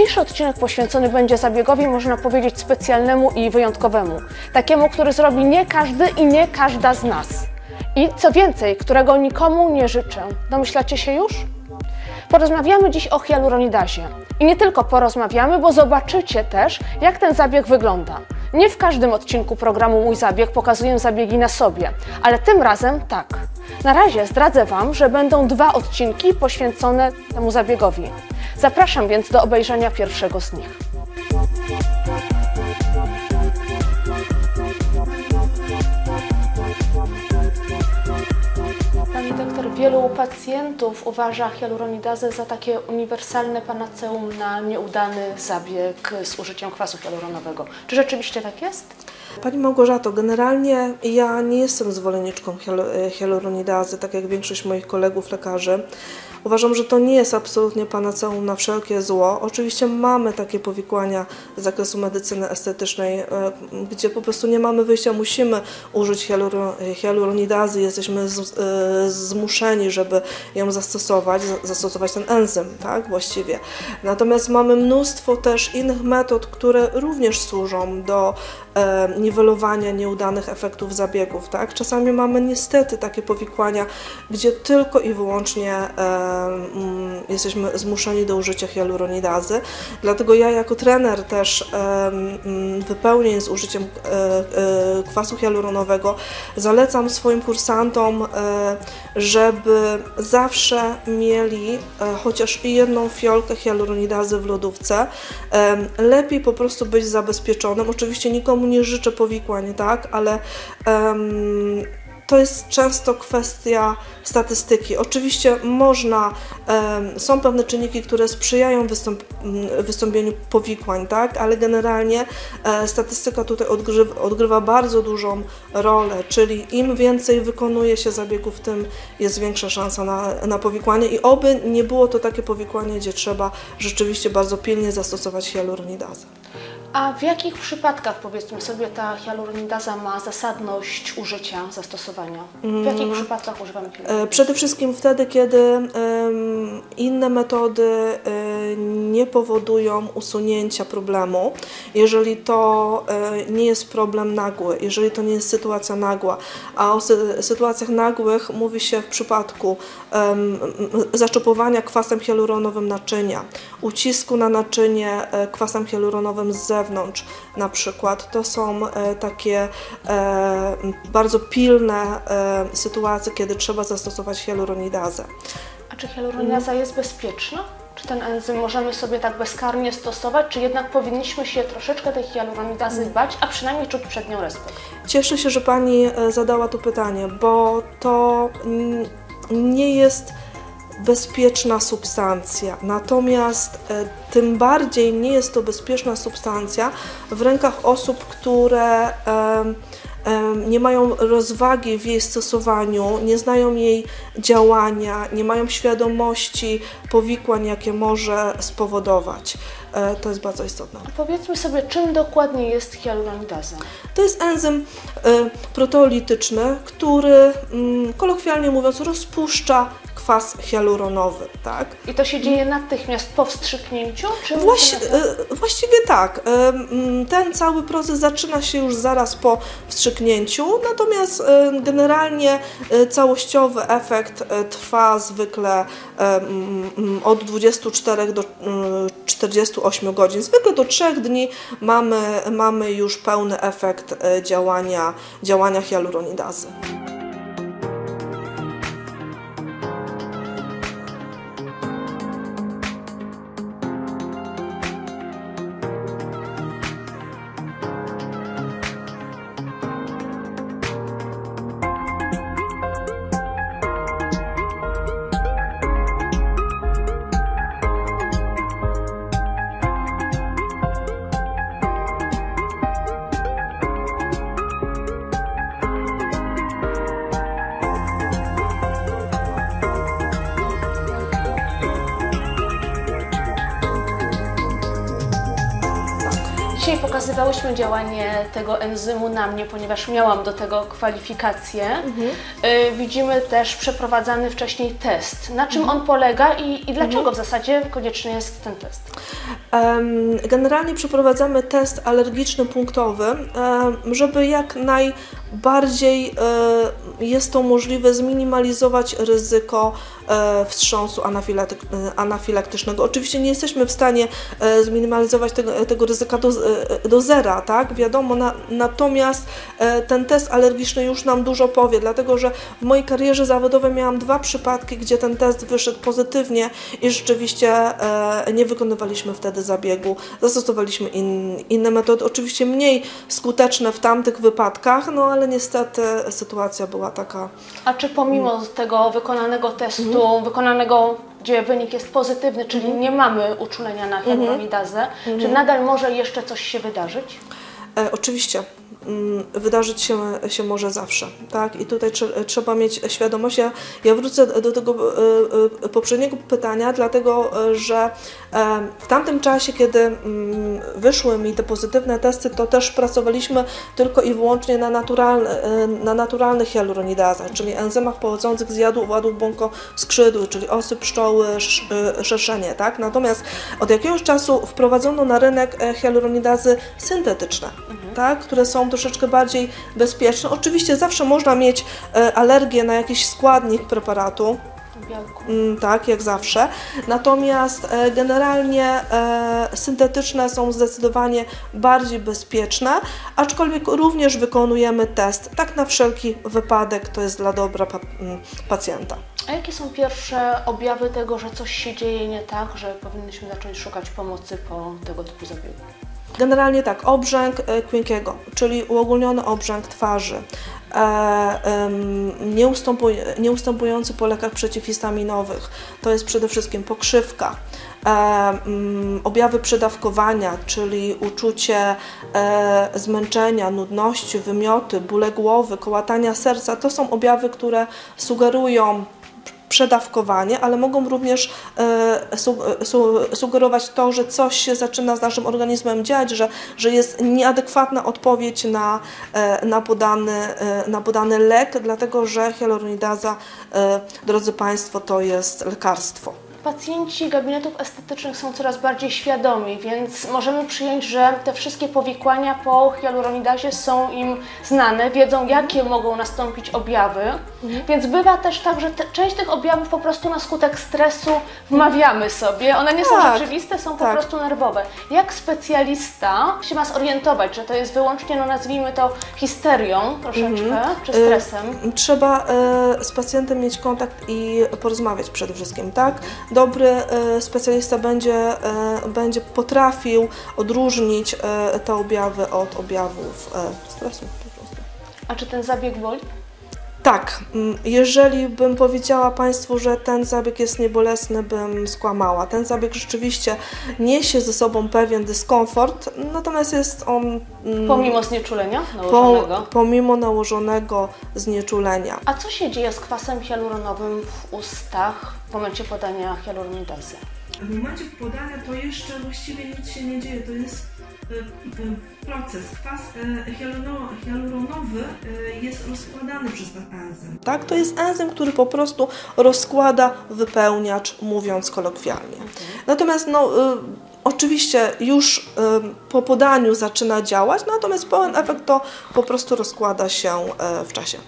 Dzisiejszy odcinek poświęcony będzie zabiegowi, można powiedzieć, specjalnemu i wyjątkowemu. Takiemu, który zrobi nie każdy i nie każda z nas. I co więcej, którego nikomu nie życzę. Domyślacie się już? Porozmawiamy dziś o hialuronidazie. I nie tylko porozmawiamy, bo zobaczycie też, jak ten zabieg wygląda. Nie w każdym odcinku programu Mój Zabieg pokazuję zabiegi na sobie, ale tym razem tak. Na razie zdradzę Wam, że będą dwa odcinki poświęcone temu zabiegowi. Zapraszam więc do obejrzenia pierwszego z nich. Pani doktor, wielu pacjentów uważa hialuronidazę za takie uniwersalne panaceum na nieudany zabieg z użyciem kwasu hialuronowego. Czy rzeczywiście tak jest? Pani Małgorzato, generalnie ja nie jestem zwolenniczką hial- hialuronidazy, tak jak większość moich kolegów lekarzy. Uważam, że to nie jest absolutnie panaceum na wszelkie zło. Oczywiście mamy takie powikłania z zakresu medycyny estetycznej, e, gdzie po prostu nie mamy wyjścia, musimy użyć hialuro- hialuronidazy, jesteśmy e, zmuszeni, żeby ją zastosować, za- zastosować ten enzym, tak, właściwie. Natomiast mamy mnóstwo też innych metod, które również służą do e, niwelowania nieudanych efektów zabiegów, tak. Czasami mamy niestety takie powikłania, gdzie tylko i wyłącznie e, mm, jesteśmy zmuszeni do użycia hialuronidazy. Dlatego ja jako trener też mm, wypełnień z użyciem e, e, kwasu hialuronowego zalecam swoim kursantom, e, żeby zawsze mieli chociaż jedną fiolkę hialuronidazy w lodówce. Lepiej po prostu być zabezpieczonym. Oczywiście nikomu nie życzę powikłań, tak, ale to jest często kwestia statystyki. Oczywiście można, są pewne czynniki, które sprzyjają wystąp, wystąpieniu powikłań, tak? ale generalnie e, statystyka tutaj odgrywa, odgrywa bardzo dużą rolę, czyli im więcej wykonuje się zabiegów, tym jest większa szansa na, na powikłanie i oby nie było to takie powikłanie, gdzie trzeba rzeczywiście bardzo pilnie zastosować hialuronidazę. A w jakich przypadkach, powiedzmy sobie, ta hialuronidaza ma zasadność użycia, zastosowania? W jakich przypadkach używamy E, hialuronidazy? Przede wszystkim wtedy, kiedy inne metody e, nie powodują usunięcia problemu, jeżeli to e, nie jest problem nagły, jeżeli to nie jest sytuacja nagła, a o sy sytuacjach nagłych mówi się w przypadku zaczepowania kwasem hialuronowym naczynia, ucisku na naczynie kwasem hialuronowym z zewnątrz na przykład. To są e, takie e, bardzo pilne e, sytuacje, kiedy trzeba zastosować hialuronidazę. A czy hialuronidaza jest bezpieczna? Czy ten enzym możemy sobie tak bezkarnie stosować, czy jednak powinniśmy się troszeczkę tej hialuronidazy bać, a przynajmniej czuć przed nią respekt? Cieszę się, że Pani zadała to pytanie, bo to mm, nie jest bezpieczna substancja. Natomiast e, tym bardziej nie jest to bezpieczna substancja w rękach osób, które nie mają rozwagi w jej stosowaniu, nie znają jej działania, nie mają świadomości powikłań, jakie może spowodować. E, To jest bardzo istotne. A powiedzmy sobie, czym dokładnie jest hialuronidaza? To jest enzym e, proteolityczny, który mm, kolokwialnie mówiąc rozpuszcza kwas hialuronowy, tak? I to się dzieje natychmiast po wstrzyknięciu? Czy Właści, e, właściwie tak. E, Ten cały proces zaczyna się już zaraz po wstrzyknięciu, natomiast e, generalnie całościowy efekt trwa zwykle od 24 do mm, 48 godzin. Zwykle do 3 dni mamy, mamy już pełny efekt działania, działania hialuronidazy. Pokazywałyśmy działanie tego enzymu na mnie, ponieważ miałam do tego kwalifikacje. Y, widzimy też przeprowadzany wcześniej test. Na czym on polega i, i dlaczego w zasadzie konieczny jest ten test? Generalnie przeprowadzamy test alergiczny punktowy, żeby jak najbardziej e, jest to możliwe zminimalizować ryzyko e, wstrząsu e, anafilaktycznego. Oczywiście nie jesteśmy w stanie zminimalizować tego, ryzyka do, zera, tak? Wiadomo, na, natomiast ten test alergiczny już nam dużo powie, dlatego że w mojej karierze zawodowej miałam dwa przypadki, gdzie ten test wyszedł pozytywnie i rzeczywiście nie wykonywaliśmy wtedy zabiegu. Zastosowaliśmy in, inne metody, oczywiście mniej skuteczne w tamtych wypadkach, no ale niestety sytuacja była taka. A czy pomimo tego wykonanego testu, wykonanego, gdzie wynik jest pozytywny, czyli nie mamy uczulenia na hialuronidazę, czy nadal może jeszcze coś się wydarzyć? E, oczywiście mm, wydarzyć się, się może zawsze, tak? I tutaj trze, trzeba mieć świadomość. Ja, ja wrócę do tego e, e, poprzedniego pytania, dlatego e, że w tamtym czasie, kiedy mm, wyszły mi te pozytywne testy, to też pracowaliśmy tylko i wyłącznie na, naturalne, e, na naturalnych hialuronidazach, czyli enzymach pochodzących z jadu ładów błonkoskrzydłych, czyli osy, pszczoły, sz, e, szerszenie, tak? Natomiast od jakiegoś czasu wprowadzono na rynek e, hialuronidazy syntetyczne, tak? które są troszeczkę bardziej bezpieczne. Oczywiście zawsze można mieć alergię na jakiś składnik preparatu, Mm, tak, jak zawsze. Natomiast e, generalnie e, syntetyczne są zdecydowanie bardziej bezpieczne, aczkolwiek również wykonujemy test, tak na wszelki wypadek, to jest dla dobra mm, pacjenta. A jakie są pierwsze objawy tego, że coś się dzieje nie tak, że powinniśmy zacząć szukać pomocy po tego typu zabiegu? Generalnie tak, obrzęk e, Quincke'ego, czyli uogólniony obrzęk twarzy, e, nieustępujący po lekach przeciwhistaminowych, to jest przede wszystkim pokrzywka, e, mm, objawy przedawkowania, czyli uczucie e, zmęczenia, nudności, wymioty, bóle głowy, kołatania serca, to są objawy, które sugerują przedawkowanie, ale mogą również e, su, sugerować to, że coś się zaczyna z naszym organizmem dziać, że, że jest nieadekwatna odpowiedź na, e, na, podany, e, na podany lek, dlatego że hialuronidaza, e, drodzy Państwo, to jest lekarstwo. Pacjenci gabinetów estetycznych są coraz bardziej świadomi, więc możemy przyjąć, że te wszystkie powikłania po hialuronidazie są im znane, wiedzą jakie mogą nastąpić objawy, więc bywa też tak, że te, część tych objawów po prostu na skutek stresu wmawiamy sobie. One nie są Tak, rzeczywiste, są po tak. prostu nerwowe. Jak specjalista się ma zorientować, że to jest wyłącznie, no nazwijmy to histerią troszeczkę, czy stresem? Trzeba e, z pacjentem mieć kontakt i porozmawiać przede wszystkim, tak? Dobry e, specjalista będzie, e, będzie potrafił odróżnić e, te objawy od objawów e, stresu po prostu. A czy ten zabieg boli? Tak, mm, jeżeli bym powiedziała Państwu, że ten zabieg jest niebolesny, bym skłamała. Ten zabieg rzeczywiście niesie ze sobą pewien dyskomfort, natomiast jest on mm, Pomimo znieczulenia po, nałożonego? pomimo nałożonego znieczulenia. A co się dzieje z kwasem hialuronowym w ustach w momencie podania hialuronidazy? W momencie podania to jeszcze właściwie nic się nie dzieje, to jest e, e, proces. Kwas e, hialurono- hialuronowy jest rozkładany przez ten enzym. Tak, to jest enzym, który po prostu rozkłada wypełniacz, mówiąc kolokwialnie. Natomiast no, oczywiście już po podaniu zaczyna działać, natomiast pełen efekt to po prostu rozkłada się w czasie.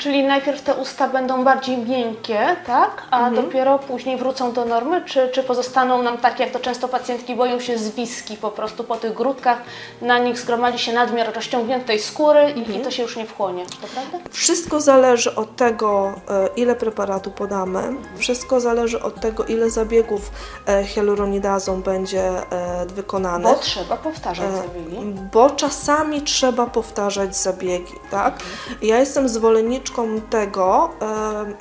Czyli najpierw te usta będą bardziej miękkie, tak? A Mhm. dopiero później wrócą do normy? Czy, czy pozostaną nam takie, jak to często pacjentki boją się zwiski po prostu po tych grudkach, na nich zgromadzi się nadmiar rozciągniętej skóry i, Mhm. i to się już nie wchłonie, to prawda? Wszystko zależy od tego, e, ile preparatu podamy. Wszystko zależy od tego, ile zabiegów e, hialuronidazą będzie e, wykonane. Bo trzeba powtarzać zabiegi. Bo czasami trzeba powtarzać zabiegi, tak? Ja jestem zwolenniczką tego, e,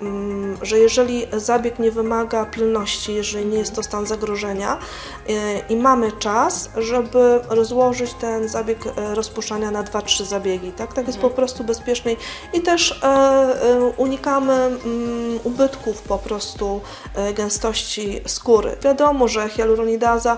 mm, że jeżeli zabieg nie wymaga pilności, jeżeli nie jest to stan zagrożenia e, i mamy czas, żeby rozłożyć ten zabieg e, rozpuszczania na 2-3 zabiegi, tak? Tak jest po prostu bezpieczniej i też unikamy mm, ubytków po prostu gęstości skóry. Wiadomo, że hialuronidaza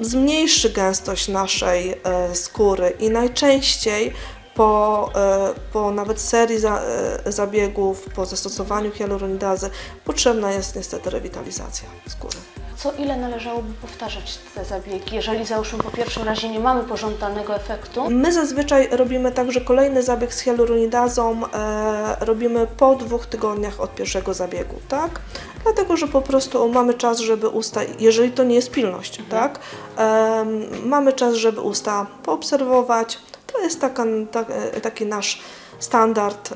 zmniejszy gęstość naszej skóry i najczęściej po, e, po nawet serii za, e, zabiegów, po zastosowaniu hialuronidazy potrzebna jest niestety rewitalizacja skóry. co ile należałoby powtarzać te zabiegi, jeżeli załóżmy po pierwszym razie nie mamy pożądanego efektu? My zazwyczaj robimy tak, że kolejny zabieg z hialuronidazą e, robimy po dwóch tygodniach od pierwszego zabiegu, tak? Dlatego, że po prostu mamy czas, żeby usta, jeżeli to nie jest pilność, tak? Em, mamy czas, żeby usta poobserwować. To jest taka, tak, e, taki nasz standard,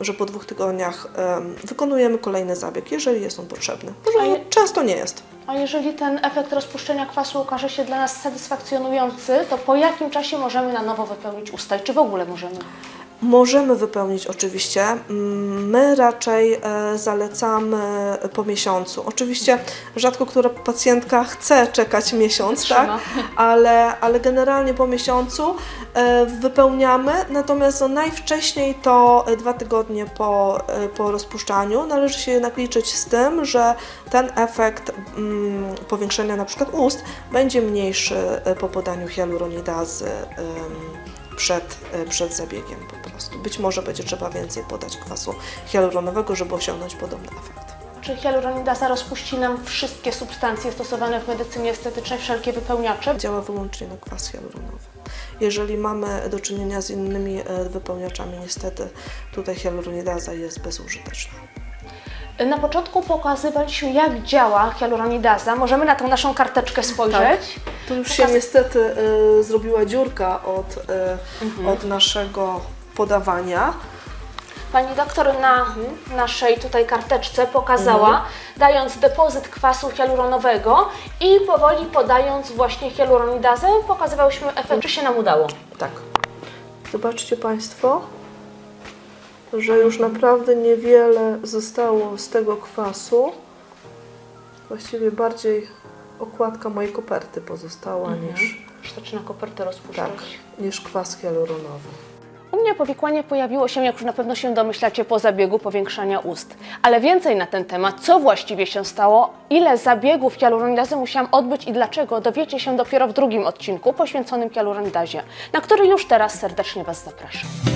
że po dwóch tygodniach em, wykonujemy kolejny zabieg, jeżeli jest on potrzebny. A je- często nie jest. A jeżeli ten efekt rozpuszczenia kwasu okaże się dla nas satysfakcjonujący, to po jakim czasie możemy na nowo wypełnić usta czy w ogóle możemy? Możemy wypełnić oczywiście. Mm, My raczej e, zalecamy po miesiącu. Oczywiście rzadko która pacjentka chce czekać miesiąc, tak? Ale, ale generalnie po miesiącu e, wypełniamy, natomiast no najwcześniej to e, dwa tygodnie po, po rozpuszczaniu. Należy się jednak liczyć z tym, że ten efekt mm, powiększenia na przykład ust będzie mniejszy po podaniu hialuronidazy. Przed, e, przed zabiegiem po prostu. Być może będzie trzeba więcej podać kwasu hialuronowego, żeby osiągnąć podobny efekt. Czy hialuronidaza rozpuści nam wszystkie substancje stosowane w medycynie estetycznej, wszelkie wypełniacze? Działa wyłącznie na kwas hialuronowy. Jeżeli mamy do czynienia z innymi e, wypełniaczami, niestety tutaj hialuronidaza jest bezużyteczna. Na początku pokazywaliśmy, jak działa hialuronidaza. Możemy na tą naszą karteczkę spojrzeć. Tu już Pokaz- się niestety e, zrobiła dziurka od, e, od naszego podawania. Pani doktor na naszej tutaj karteczce pokazała, dając depozyt kwasu hialuronowego i powoli podając właśnie hialuronidazę, pokazywałyśmy efekt, czy się nam udało. Tak. Zobaczcie Państwo, że już naprawdę niewiele zostało z tego kwasu. Właściwie bardziej okładka mojej koperty pozostała niż, Już zaczyna kopertę rozpuszczać. tak, niż kwas hialuronowy. U mnie powikłanie pojawiło się, jak już na pewno się domyślacie, po zabiegu powiększania ust. Ale więcej na ten temat, co właściwie się stało, ile zabiegów hialuronidazy musiałam odbyć i dlaczego, dowiecie się dopiero w drugim odcinku poświęconym hialuronidazie, na który już teraz serdecznie Was zapraszam.